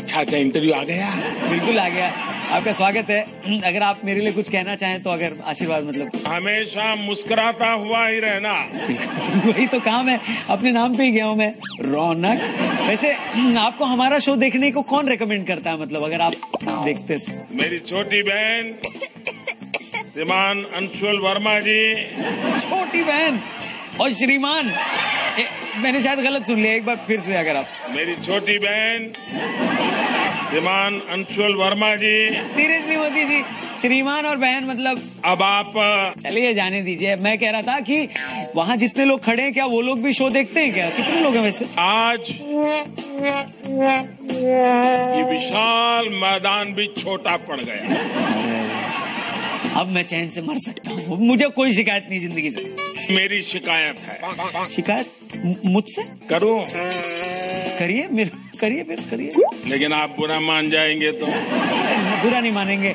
अच्छा अच्छा इंटरव्यू आ गया। बिल्कुल आ गया। आपका स्वागत है। अगर आप मेरे लिए कुछ कहना चाहें तो अगर आशीर्वाद मतलब। हमेशा मुस्कुराता हुआ ही रहना। वही तो काम है। अपने नाम पे ही गया हूँ मैं। रौनक। वैसे आपको हमारा शो देखने को कौन रेकमेंड करता है मतलब अगर आप देखते तो? मेरी छोटी बहन श्रीमान अंशुल वर्मा जी। छोटी बहन और श्रीमान। मैंने शायद गलत सुन लिया एक बार फिर से अगर आप। मेरी छोटी बहन श्रीमान अंशुल वर्मा जी। सीरियसली मोदी जी श्रीमान और बहन मतलब अब आप चलिए जाने दीजिए। मैं कह रहा था कि वहाँ जितने लोग खड़े हैं क्या वो लोग भी शो देखते हैं क्या? कितने लोग हैं वैसे? आज ये विशाल मैदान भी छोटा पड़ गया। अब मैं चैन से मर सकता हूँ। मुझे कोई शिकायत नहीं ज़िंदगी से। मेरी शिकायत है। शिकायत? मुझसे? करो? करिए मेरे करिए फिर करिए। लेकिन आप बुरा मान जाएँगे तो? बुरा नहीं मानेंगे।